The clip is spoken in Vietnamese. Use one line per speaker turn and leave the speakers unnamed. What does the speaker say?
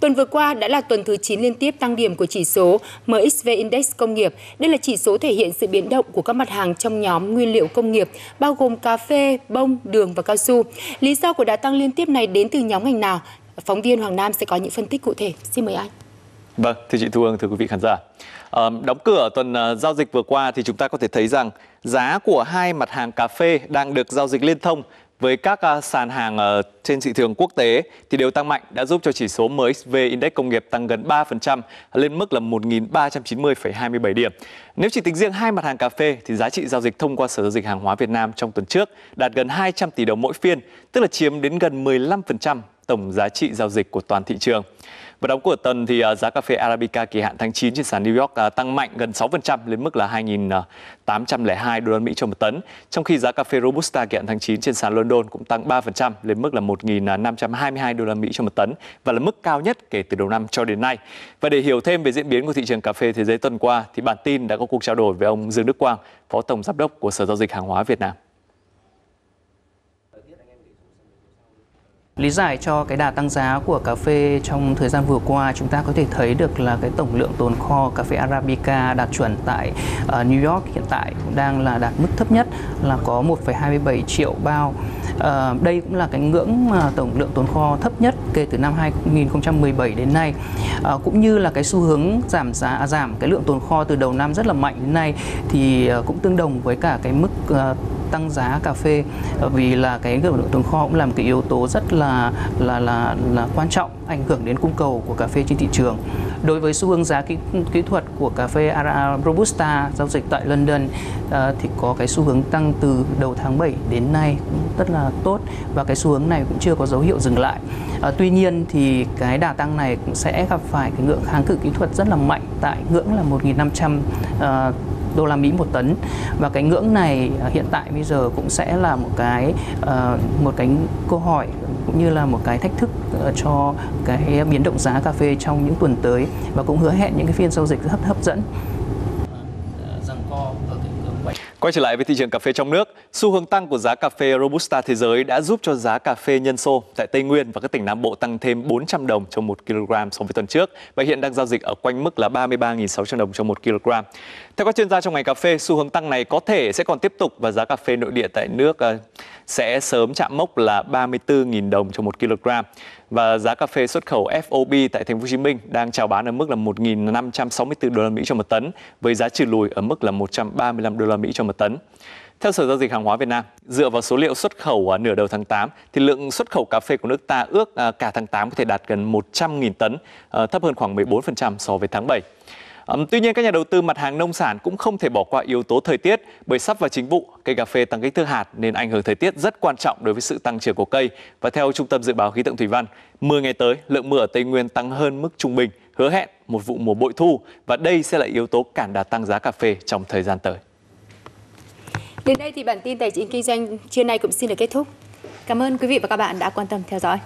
Tuần vừa qua đã là tuần thứ 9 liên tiếp tăng điểm của chỉ số MXV Index công nghiệp. Đây là chỉ số thể hiện sự biến động của các mặt hàng trong nhóm nguyên liệu công nghiệp, bao gồm cà phê, bông, đường và cao su. Lý do của đà tăng liên tiếp này đến từ nhóm ngành nào? Phóng viên Hoàng Nam sẽ có những phân tích cụ thể. Xin mời anh.
Vâng, thưa chị Thu Hương, thưa quý vị khán giả. Đóng cửa tuần ờ, giao dịch vừa qua thì chúng ta có thể thấy rằng giá của hai mặt hàng cà phê đang được giao dịch liên thông với các à, sàn hàng ờ, trên thị trường quốc tế thì đều tăng mạnh đã giúp cho chỉ số MXV Index công nghiệp tăng gần 3% lên mức là 1.390,27 điểm. Nếu chỉ tính riêng hai mặt hàng cà phê thì giá trị giao dịch thông qua Sở giao dịch hàng hóa Việt Nam trong tuần trước đạt gần 200 tỷ đồng mỗi phiên, tức là chiếm đến gần 15% tổng giá trị giao dịch của toàn thị trường. Và đóng cửa tuần thì à, giá cà phê Arabica kỳ hạn tháng 9 trên sàn New York à, tăng mạnh gần 6% lên mức là 2.802 à, đô la Mỹ cho một tấn. Trong khi giá cà phê Robusta kỳ hạn tháng 9 trên sàn London cũng tăng 3% lên mức là 1.522 đô la Mỹ cho một tấn và là mức cao nhất kể từ đầu năm cho đến nay. Và để hiểu thêm về diễn biến của thị trường cà phê thế giới tuần qua thì bản tin đã có cuộc trao đổi với ông Dương Đức Quang, Phó Tổng Giám đốc của Sở Giao dịch Hàng hóa Việt Nam.
Lý giải cho cái đà tăng giá của cà phê trong thời gian vừa qua chúng ta có thể thấy được là cái tổng lượng tồn kho cà phê Arabica đạt chuẩn tại uh, New York hiện tại cũng đang là đạt mức thấp nhất là có 1,27 triệu bao. Uh, đây cũng là cái ngưỡng mà tổng lượng tồn kho thấp nhất kể từ năm 2017 đến nay. Uh, cũng như là cái xu hướng giảm giá à, giảm cái lượng tồn kho từ đầu năm rất là mạnh đến nay thì uh, cũng tương đồng với cả cái mức uh, tăng giá cà phê ờ, vì là cái lượng tồn kho cũng là một cái yếu tố rất là là là là quan trọng ảnh hưởng đến cung cầu của cà phê trên thị trường. Đối với xu hướng giá kỹ, kỹ thuật của cà phê Robusta giao dịch tại London uh, thì có cái xu hướng tăng từ đầu tháng 7 đến nay cũng rất là tốt và cái xu hướng này cũng chưa có dấu hiệu dừng lại. Uh, tuy nhiên thì cái đà tăng này cũng sẽ gặp phải cái ngưỡng kháng cự kỹ thuật rất là mạnh tại ngưỡng là 1.500 uh, đô la Mỹ một tấn và cái ngưỡng này à, hiện tại bây giờ cũng sẽ là một cái ờ, một cái câu hỏi cũng như là một cái thách thức ờ, cho cái biến động giá cà phê trong những tuần tới và cũng hứa hẹn những cái phiên giao dịch rất hấp dẫn.
Quay trở lại với thị trường cà phê trong nước, xu hướng tăng của giá cà phê Robusta thế giới đã giúp cho giá cà phê nhân sô tại Tây Nguyên và các tỉnh Nam Bộ tăng thêm 400 đồng trong 1 kg so với tuần trước và hiện đang giao dịch ở quanh mức là 33.600 đồng trong 1 kg. Theo các chuyên gia trong ngành cà phê, xu hướng tăng này có thể sẽ còn tiếp tục và giá cà phê nội địa tại nước à, sẽ sớm chạm mốc là 34.000 đồng cho 1 kg. Và giá cà phê xuất khẩu FOB tại thành phố Hồ Chí Minh đang chào bán ở mức là 1.564 đô la Mỹ cho một tấn với giá trừ lùi ở mức là 135 đô la Mỹ cho một tấn. Theo Sở Giao dịch Hàng hóa Việt Nam, dựa vào số liệu xuất khẩu nửa đầu tháng 8, thì lượng xuất khẩu cà phê của nước ta ước à, cả tháng 8 có thể đạt gần 100.000 tấn, ờ, thấp hơn khoảng 14% so với tháng 7. Tuy nhiên các nhà đầu tư mặt hàng nông sản cũng không thể bỏ qua yếu tố thời tiết bởi sắp vào chính vụ, cây cà phê tăng kích thước hạt nên ảnh hưởng thời tiết rất quan trọng đối với sự tăng trưởng của cây. Và theo Trung tâm Dự báo Khí tượng Thủy văn, 10 ngày tới lượng mưa ở Tây Nguyên tăng hơn mức trung bình, hứa hẹn một vụ mùa bội thu và đây sẽ là yếu tố cản đà tăng giá cà phê trong thời gian tới.
Đến đây thì bản tin tài chính kinh doanh trưa nay cũng xin được kết thúc. Cảm ơn quý vị và các bạn đã quan tâm theo dõi.